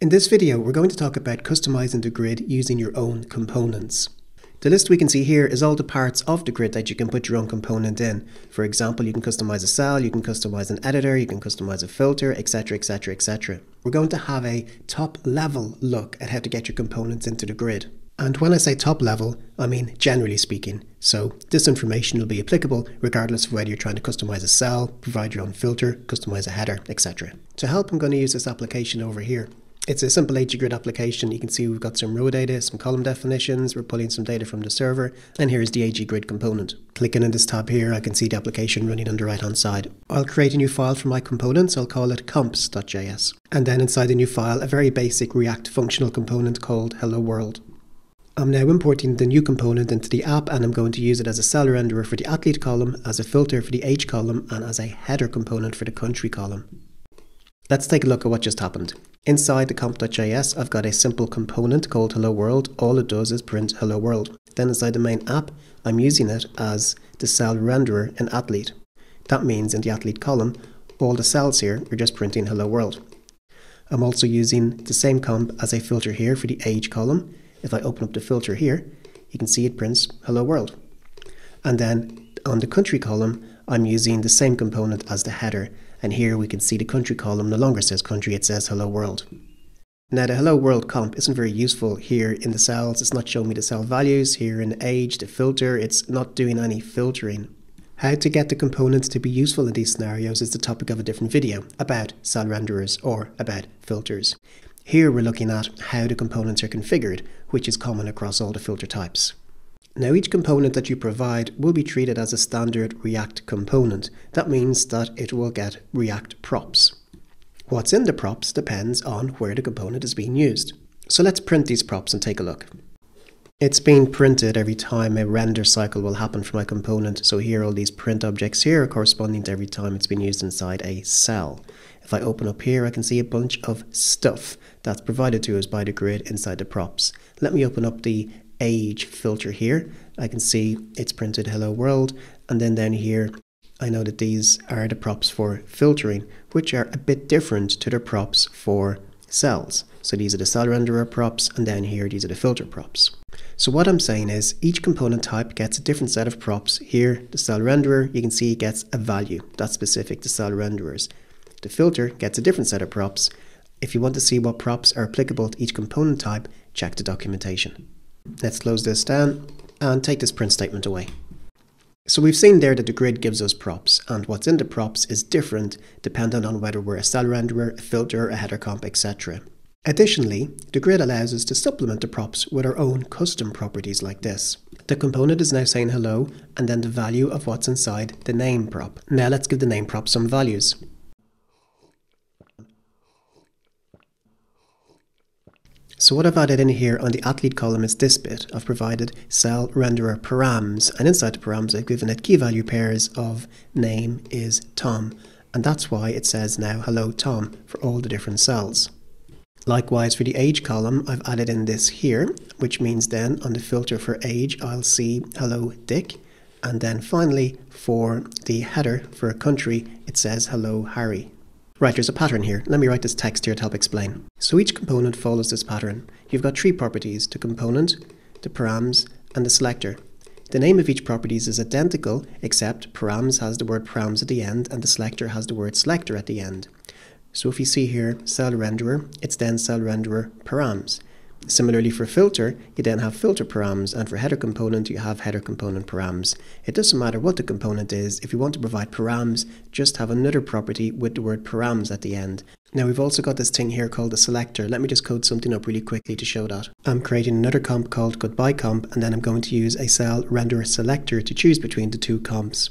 In this video, we're going to talk about customizing the grid using your own components. The list we can see here is all the parts of the grid that you can put your own component in. For example, you can customize a cell, you can customize an editor, you can customize a filter, etc, etc, etc. We're going to have a top level look at how to get your components into the grid. And when I say top level, I mean generally speaking. So this information will be applicable regardless of whether you're trying to customize a cell, provide your own filter, customize a header, etc. To help, I'm going to use this application over here. It's a simple AG Grid application. You can see we've got some row data, some column definitions, we're pulling some data from the server, and here's the AG Grid component. Clicking in this tab here, I can see the application running on the right hand side. I'll create a new file for my components, I'll call it comps.js. And then inside the new file, a very basic React functional component called hello world. I'm now importing the new component into the app and I'm going to use it as a cell renderer for the athlete column, as a filter for the age column, and as a header component for the country column. Let's take a look at what just happened. Inside the comp.js, I've got a simple component called hello world. All it does is print hello world. Then inside the main app, I'm using it as the cell renderer in athlete. That means in the athlete column, all the cells here are just printing hello world. I'm also using the same comp as a filter here for the age column. If I open up the filter here, you can see it prints hello world. And then on the country column, I'm using the same component as the header and here we can see the country column no longer says country, it says hello world. Now the hello world comp isn't very useful here in the cells, it's not showing me the cell values, here in age, the filter, it's not doing any filtering. How to get the components to be useful in these scenarios is the topic of a different video about cell renderers or about filters. Here we're looking at how the components are configured, which is common across all the filter types. Now each component that you provide will be treated as a standard React component. That means that it will get React props. What's in the props depends on where the component is being used. So let's print these props and take a look. It's being printed every time a render cycle will happen for my component. So here all these print objects here are corresponding to every time it's been used inside a cell. If I open up here, I can see a bunch of stuff that's provided to us by the grid inside the props. Let me open up the age filter here. I can see it's printed hello world and then down here I know that these are the props for filtering which are a bit different to the props for cells. So these are the cell renderer props and then here these are the filter props. So what I'm saying is each component type gets a different set of props. Here the cell renderer you can see gets a value that's specific to cell renderers. The filter gets a different set of props. If you want to see what props are applicable to each component type, check the documentation. Let's close this down and take this print statement away. So we've seen there that the grid gives us props, and what's in the props is different depending on whether we're a cell renderer, a filter, a header comp, etc. Additionally, the grid allows us to supplement the props with our own custom properties like this. The component is now saying hello, and then the value of what's inside the name prop. Now let's give the name prop some values. So what I've added in here on the athlete column is this bit. I've provided cell renderer params and inside the params I've given it key value pairs of name is Tom and that's why it says now hello Tom for all the different cells. Likewise for the age column I've added in this here which means then on the filter for age I'll see hello Dick and then finally for the header for a country it says hello Harry. Right, there's a pattern here. Let me write this text here to help explain. So each component follows this pattern. You've got three properties, the component, the params, and the selector. The name of each properties is identical, except params has the word params at the end and the selector has the word selector at the end. So if you see here cell renderer, it's then cell renderer params. Similarly for filter, you then have filter params, and for header component, you have header component params. It doesn't matter what the component is, if you want to provide params, just have another property with the word params at the end. Now we've also got this thing here called the selector. Let me just code something up really quickly to show that. I'm creating another comp called goodbye comp, and then I'm going to use a cell renderer selector to choose between the two comps.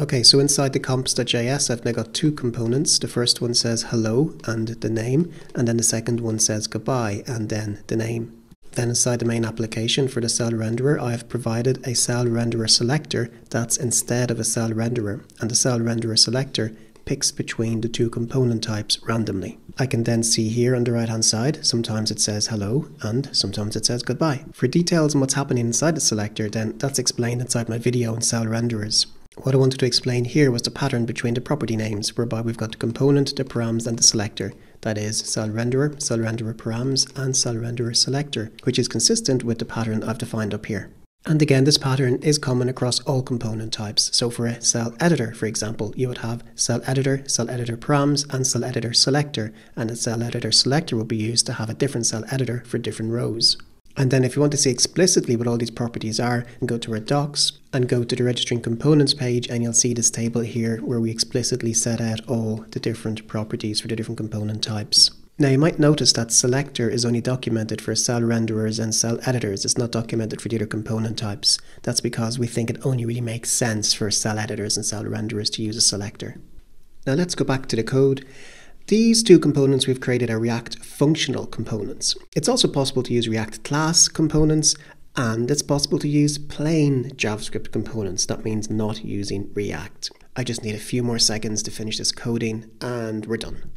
Okay, so inside the comps.js, I've now got two components. The first one says hello and the name, and then the second one says goodbye and then the name. Then inside the main application for the cell renderer, I have provided a cell renderer selector that's instead of a cell renderer, and the cell renderer selector picks between the two component types randomly. I can then see here on the right hand side, sometimes it says hello and sometimes it says goodbye. For details on what's happening inside the selector, then that's explained inside my video on cell renderers. What I wanted to explain here was the pattern between the property names, whereby we've got the component, the params, and the selector. that is cell renderer, cell renderer params, and cell renderer selector, which is consistent with the pattern I've defined up here. And again, this pattern is common across all component types. So for a cell editor, for example, you would have cell editor, cell editor params, and cell editor selector, and a cell editor selector will be used to have a different cell editor for different rows. And then if you want to see explicitly what all these properties are, go to our docs and go to the registering components page and you'll see this table here where we explicitly set out all the different properties for the different component types. Now you might notice that selector is only documented for cell renderers and cell editors. It's not documented for the other component types. That's because we think it only really makes sense for cell editors and cell renderers to use a selector. Now let's go back to the code these two components we've created are React functional components. It's also possible to use React class components and it's possible to use plain JavaScript components. That means not using React. I just need a few more seconds to finish this coding and we're done.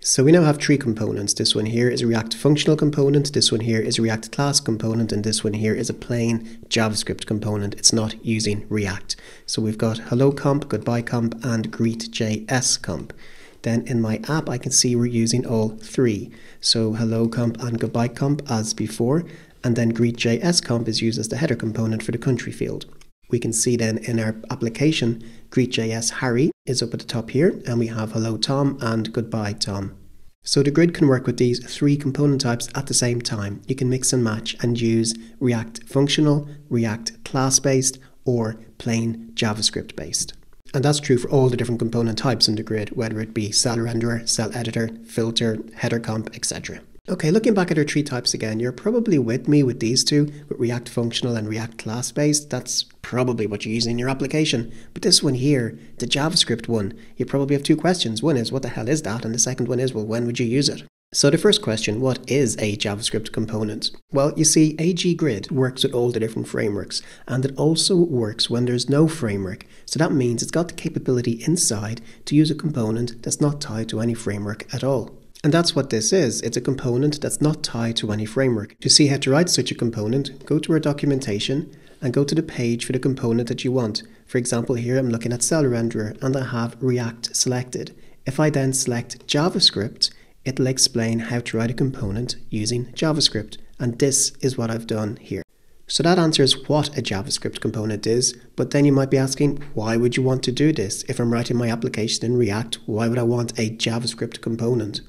So we now have three components. This one here is a React functional component, this one here is a React class component, and this one here is a plain JavaScript component. It's not using React. So we've got hello comp, goodbye comp, and greet.js comp then in my app I can see we're using all three. So hello comp and goodbye comp as before, and then greet.js comp is used as the header component for the country field. We can see then in our application, greet.js Harry is up at the top here, and we have hello Tom and goodbye Tom. So the grid can work with these three component types at the same time. You can mix and match and use React functional, React class based, or plain JavaScript based. And that's true for all the different component types in the grid, whether it be cell renderer, cell editor, filter, header comp, etc. Okay, looking back at our tree types again, you're probably with me with these two, with React Functional and React Class Based. That's probably what you're using in your application. But this one here, the JavaScript one, you probably have two questions. One is, what the hell is that? And the second one is, well, when would you use it? So the first question, what is a JavaScript component? Well, you see, AG Grid works with all the different frameworks, and it also works when there's no framework. So that means it's got the capability inside to use a component that's not tied to any framework at all. And that's what this is. It's a component that's not tied to any framework. To see how to write such a component, go to our documentation and go to the page for the component that you want. For example, here I'm looking at Cell Renderer and I have React selected. If I then select JavaScript, it'll explain how to write a component using JavaScript. And this is what I've done here. So that answers what a JavaScript component is, but then you might be asking, why would you want to do this? If I'm writing my application in React, why would I want a JavaScript component?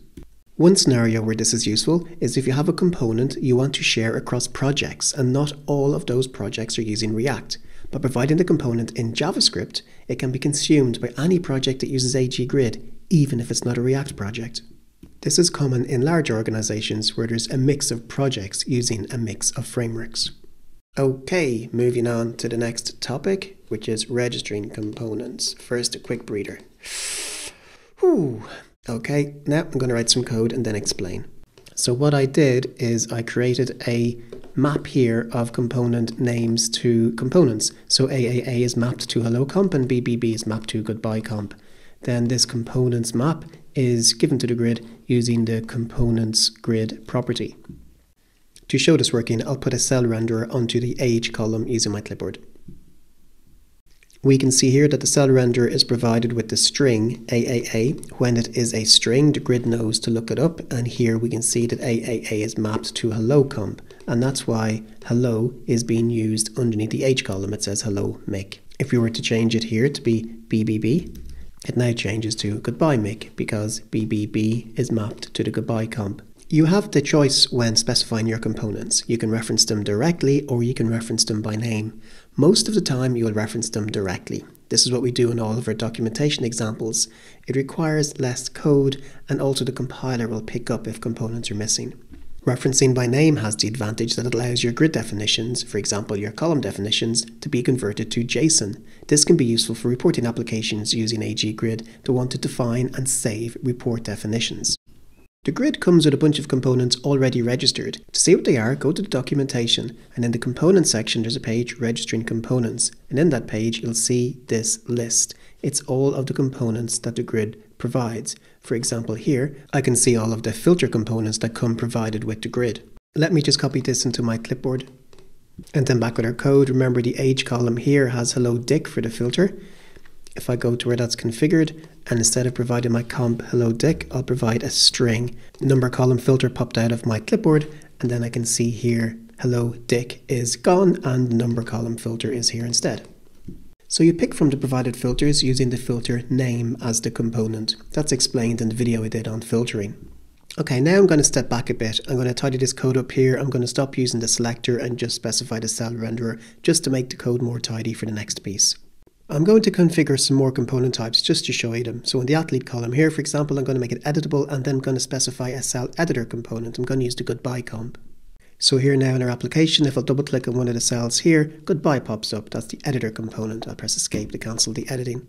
One scenario where this is useful is if you have a component you want to share across projects and not all of those projects are using React. By providing the component in JavaScript, it can be consumed by any project that uses AG Grid, even if it's not a React project. This is common in large organizations where there's a mix of projects using a mix of frameworks. Okay, moving on to the next topic, which is registering components. First, a quick breather. Whew. Okay, now I'm going to write some code and then explain. So what I did is I created a map here of component names to components. So AAA is mapped to hello comp and BBB is mapped to goodbye comp. Then this components map is given to the grid using the components grid property. To show this working, I'll put a cell renderer onto the age column using my clipboard. We can see here that the cell renderer is provided with the string AAA. When it is a string, the grid knows to look it up, and here we can see that AAA is mapped to hello comp, and that's why hello is being used underneath the age column. It says hello Mick. If we were to change it here to be BBB, it now changes to goodbye Mick because BBB is mapped to the goodbye comp. You have the choice when specifying your components. You can reference them directly or you can reference them by name. Most of the time you will reference them directly. This is what we do in all of our documentation examples. It requires less code and also the compiler will pick up if components are missing. Referencing by name has the advantage that it allows your grid definitions, for example your column definitions, to be converted to JSON. This can be useful for reporting applications using AG Grid to want to define and save report definitions. The grid comes with a bunch of components already registered. To see what they are, go to the documentation and in the components section there's a page registering components and in that page you'll see this list. It's all of the components that the grid provides. For example here, I can see all of the filter components that come provided with the grid. Let me just copy this into my clipboard. And then back with our code, remember the age column here has hello Dick for the filter. If I go to where that's configured, and instead of providing my comp hello dick, I'll provide a string. Number column filter popped out of my clipboard, and then I can see here hello dick is gone and number column filter is here instead. So you pick from the provided filters using the filter name as the component. That's explained in the video I did on filtering. Okay, now I'm going to step back a bit. I'm going to tidy this code up here. I'm going to stop using the selector and just specify the cell renderer just to make the code more tidy for the next piece. I'm going to configure some more component types just to show you them. So in the athlete column here, for example, I'm going to make it editable and then I'm going to specify a cell editor component. I'm going to use the goodbye comp. So here now in our application, if I'll double click on one of the cells here, goodbye pops up. That's the editor component. I'll press escape to cancel the editing.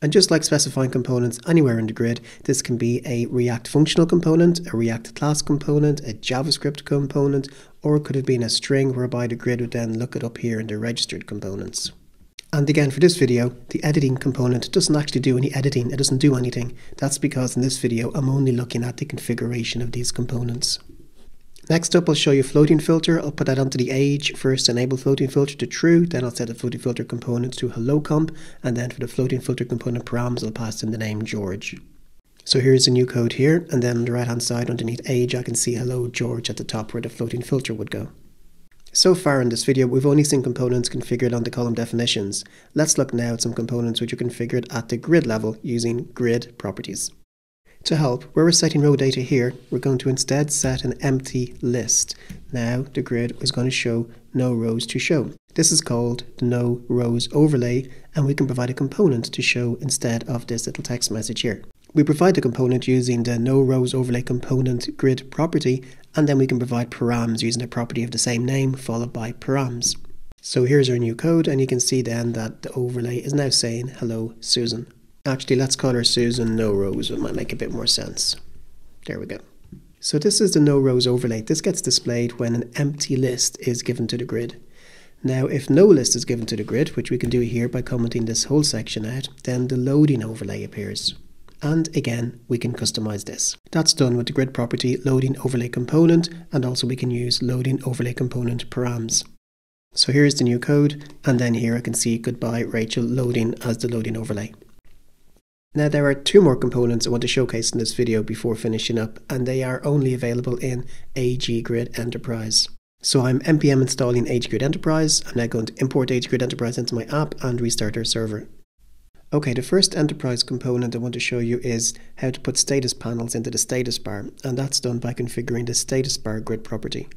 And just like specifying components anywhere in the grid, this can be a React functional component, a React class component, a JavaScript component, or it could have been a string whereby the grid would then look it up here in the registered components. And again, for this video, the editing component doesn't actually do any editing, it doesn't do anything. That's because in this video, I'm only looking at the configuration of these components. Next up, I'll show you floating filter. I'll put that onto the age. First, enable floating filter to true. Then I'll set the floating filter component to hello comp. And then for the floating filter component params, I'll pass in the name George. So here's the new code here. And then on the right hand side underneath age, I can see hello George at the top where the floating filter would go. So far in this video, we've only seen components configured on the column definitions. Let's look now at some components which are configured at the grid level using grid properties. To help, where we're setting row data here, we're going to instead set an empty list. Now the grid is going to show no rows to show. This is called the no rows overlay and we can provide a component to show instead of this little text message here. We provide the component using the no rows overlay component grid property and then we can provide params using a property of the same name followed by params. So here's our new code and you can see then that the overlay is now saying hello Susan. Actually, let's call her Susan No Rows. It might make a bit more sense. There we go. So this is the no rows overlay. This gets displayed when an empty list is given to the grid. Now, if no list is given to the grid, which we can do here by commenting this whole section out, then the loading overlay appears. And again, we can customize this. That's done with the grid property loading overlay component, and also we can use loading overlay component params. So here's the new code, and then here I can see goodbye Rachel loading as the loading overlay. Now there are two more components I want to showcase in this video before finishing up and they are only available in AG Grid Enterprise. So I'm npm installing AG Grid Enterprise. I'm now going to import AG Grid Enterprise into my app and restart our server. Okay, the first enterprise component I want to show you is how to put status panels into the status bar and that's done by configuring the status bar grid property.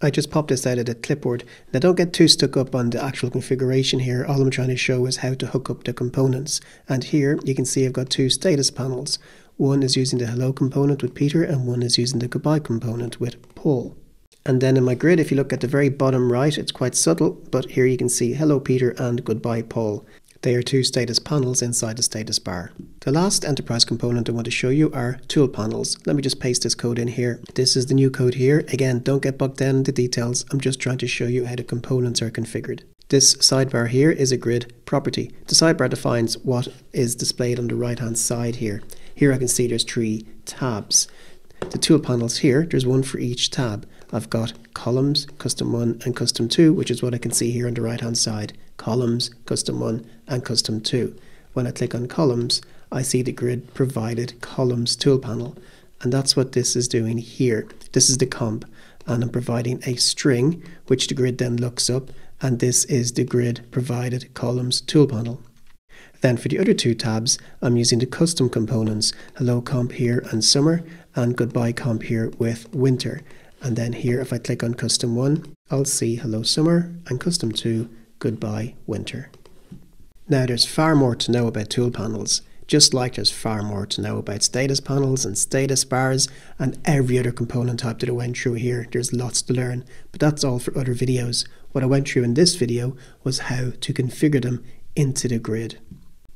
I just popped this out of the clipboard. Now don't get too stuck up on the actual configuration here. All I'm trying to show is how to hook up the components. And here you can see I've got two status panels. One is using the hello component with Peter and one is using the goodbye component with Paul. And then in my grid, if you look at the very bottom right, it's quite subtle, but here you can see hello Peter and goodbye Paul. They are two status panels inside the status bar. The last enterprise component I want to show you are tool panels. Let me just paste this code in here. This is the new code here. Again, don't get bogged down in the details. I'm just trying to show you how the components are configured. This sidebar here is a grid property. The sidebar defines what is displayed on the right hand side here. Here I can see there's three tabs. The tool panels here, there's one for each tab. I've got columns, custom 1 and custom 2, which is what I can see here on the right hand side. Columns, custom 1 and custom 2. When I click on columns, I see the grid provided columns tool panel. And that's what this is doing here. This is the comp and I'm providing a string which the grid then looks up and this is the grid provided columns tool panel. Then for the other two tabs, I'm using the custom components, hello comp here and summer and goodbye comp here with winter. And then here, if I click on custom one, I'll see hello summer and custom two, goodbye winter. Now there's far more to know about tool panels, just like there's far more to know about status panels and status bars and every other component type that I went through here. There's lots to learn, but that's all for other videos. What I went through in this video was how to configure them into the grid.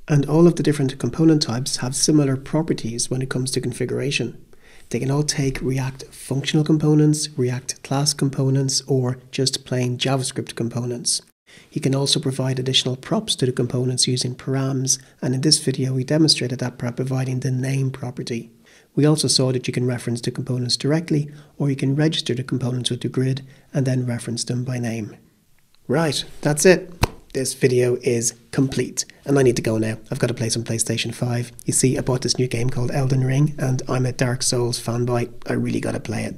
And all of the different component types have similar properties when it comes to configuration. They can all take React functional components, React class components, or just plain JavaScript components. You can also provide additional props to the components using params, and in this video we demonstrated that by providing the name property. We also saw that you can reference the components directly, or you can register the components with the grid and then reference them by name. Right, that's it. This video is complete. And I need to go now. I've got to play some PlayStation 5. You see, I bought this new game called Elden Ring, and I'm a Dark Souls fanboy. I really got to play it.